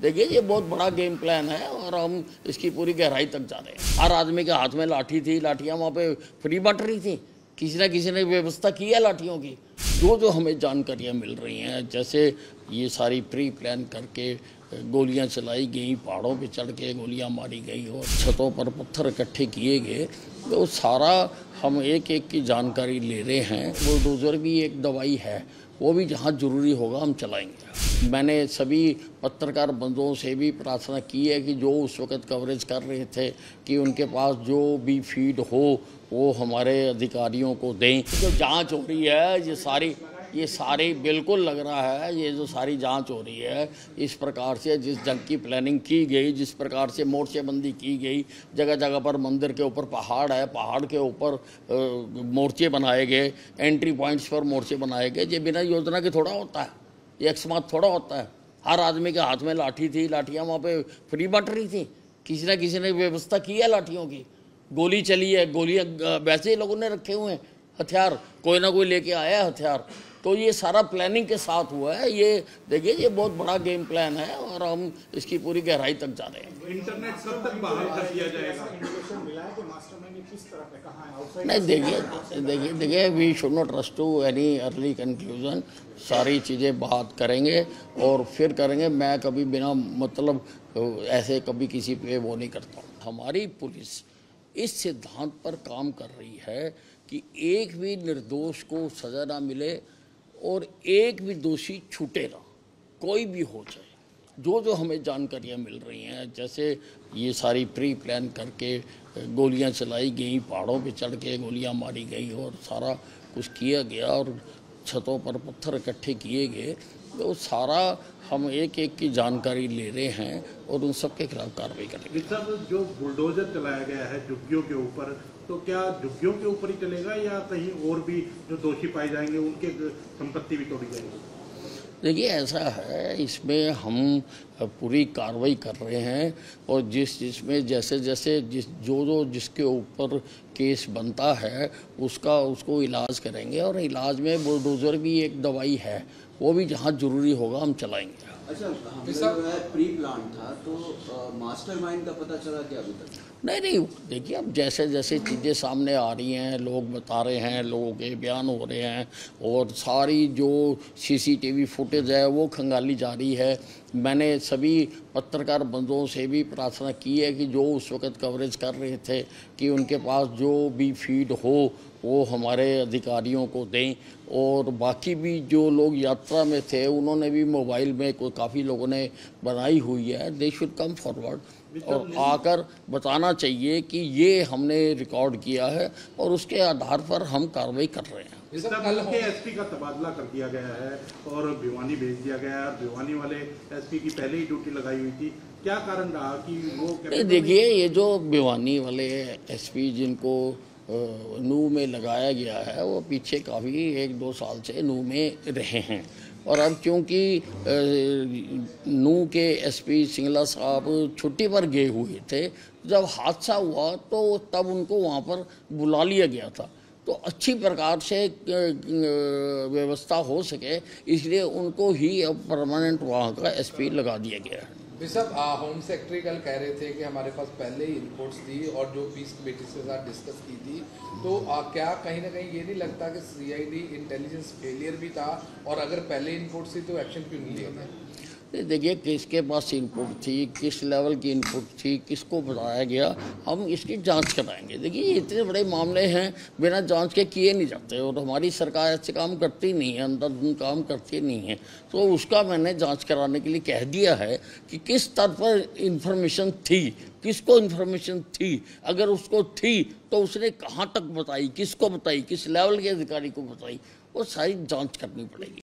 देखिए, ये बहुत बड़ा गेम प्लान है और हम इसकी पूरी गहराई तक जा रहे हैं। हर आदमी के हाथ में लाठी थी, लाठियाँ वहाँ पे फ्री बट रही थी। किसी ना किसी ने व्यवस्था की है लाठियों की। जो जो हमें जानकारियाँ मिल रही हैं, जैसे ये सारी प्री प्लान करके, गोलियाँ चलाई गई, पहाड़ों पे चढ़ के गोलियाँ मारी गई और छतों पर पत्थर इकट्ठे किए गए तो सारा हम एक एक की जानकारी ले रहे हैं। बुलडोज़र भी एक दवाई है वो भी जहाँ ज़रूरी होगा हम चलाएँगे। मैंने सभी पत्रकार बंधुओं से भी प्रार्थना की है कि जो उस वक्त कवरेज कर रहे थे कि उनके पास जो भी फ़ीड हो, वो हमारे अधिकारियों को दें। जो जाँच हो रही है, ये सारी ये सारी बिल्कुल लग रहा है, ये जो सारी जाँच हो रही है, इस प्रकार से जिस जंग की प्लानिंग की गई, जिस प्रकार से मोर्चेबंदी की गई जगह जगह पर मंदिर के ऊपर पहाड़ है, पहाड़ के ऊपर मोर्चे बनाए गए एंट्री पॉइंट्स पर मोर्चे बनाए गए, ये बिना योजना के थोड़ा होता है, ये अकस्मात थोड़ा होता है। हर आदमी के हाथ में लाठी थी, लाठियाँ वहाँ पे फ्री बट रही थी, किसी ना किसी ने व्यवस्था की है लाठियों की। गोली चली है, गोलियाँ वैसे ही लोगों ने रखे हुए हैं, हथियार, कोई ना कोई लेके आया है हथियार। तो ये सारा प्लानिंग के साथ हुआ है। ये देखिए ये बहुत बड़ा गेम प्लान है और हम इसकी पूरी गहराई तक जा रहे हैं। इंटरनेट कब तक बाहर कर दिया जाएगा। नहीं देखिए देखिए देखिए we should not rush to any early conclusion सारी चीज़ें बात करेंगे और फिर करेंगे। मैं कभी बिना मतलब ऐसे कभी किसी पे वो नहीं करता हमारी पुलिस इस सिद्धांत पर काम कर रही है कि एक भी निर्दोष को सज़ा ना मिले और एक भी दोषी छूटे ना, कोई भी हो जाए, जो जो हमें जानकारियाँ मिल रही हैं, जैसे ये सारी प्री प्लान करके, गोलियाँ चलाई गई, पहाड़ों पे चढ़ के गोलियाँ मारी गई और सारा कुछ किया गया और छतों पर पत्थर इकट्ठे किए गए तो सारा हम एक एक की जानकारी ले रहे हैं और उन सबके खिलाफ कार्रवाई करेंगे सर जो बुलडोजर चलाया गया है झुग्गियों के ऊपर तो क्या झुग्गियों के ऊपर ही चलेगा या कहीं और भी जो दोषी पाए जाएँगे उनके संपत्ति भी तोड़ी जाएगी? देखिए ऐसा है इसमें हम पूरी कार्रवाई कर रहे हैं और जिस जिसमें जैसे जैसे जिस जो जो जिसके ऊपर केस बनता है उसका उसको इलाज करेंगे और इलाज में बुलडोज़र भी एक दवाई है वो भी जहाँ ज़रूरी होगा हम चलाएँगे। अच्छा है प्री प्लान था तो मास्टरमाइंड का पता चला क्या अभी तक? नहीं नहीं देखिए अब जैसे जैसे चीज़ें सामने आ रही हैं लोग बता रहे हैं लोगों के बयान हो रहे हैं और सारी जो सीसीटीवी फुटेज है वो खंगाली जा रही है। मैंने सभी पत्रकार बंधुओं से भी प्रार्थना की है कि जो उस वक्त कवरेज कर रहे थे कि उनके पास जो भी फ़ीड हो वो हमारे अधिकारियों को दें। और बाकी भी जो लोग यात्रा में थे उन्होंने भी मोबाइल में कोई काफ़ी लोगों ने बनाई हुई है। दे शुड कम फॉरवर्ड और आकर बताना चाहिए कि ये हमने रिकॉर्ड किया है और उसके आधार पर हम कार्रवाई कर रहे हैं। कल के एसपी का तबादला कर दिया गया है और भिवानी भेज दिया गया है। भिवानी वाले एसपी की पहले ही ड्यूटी लगाई हुई थी। क्या कारण रहा कि वो देखिए ये जो भिवानी वाले एसपी जिनको नू में लगाया गया है, वो पीछे काफ़ी एक दो साल से नू में रहे हैं। और अब क्योंकि नू के एसपी सिंगला साहब छुट्टी पर गए हुए थे, जब हादसा हुआ तो तब उनको वहाँ पर बुला लिया गया था। तो अच्छी प्रकार से व्यवस्था हो सके, इसलिए उनको ही अब परमानेंट वहाँ का एसपी लगा दिया गया है। सब होम सेक्रेटरी कल कह रहे थे कि हमारे पास पहले ही इनपुट्स थी और जो पीस कमेटी के साथ डिस्कस की थी। तो आ, क्या कहीं ना कहीं ये नहीं लगता कि सीआईडी इंटेलिजेंस फेलियर भी था? और अगर पहले इनपुट्स थी तो एक्शन क्यों नहीं लिया गया देखिए, किसके पास इनपुट थी, किस लेवल की इनपुट थी, किसको बताया गया, हम इसकी जाँच कराएँगे। देखिए इतने बड़े मामले हैं, बिना जाँच के किए नहीं जाते, और हमारी सरकार ऐसे काम करती नहीं है अंदर काम करती नहीं है। तो उसका मैंने जाँच कराने के लिए कह दिया है कि किस स्तर पर इंफॉर्मेशन थी, किसको इन्फॉर्मेशन थी, अगर उसको थी तो उसने कहाँ तक बताई, किसको बताई, किस लेवल के अधिकारी को बताई, वो सारी जाँच करनी पड़ेगी।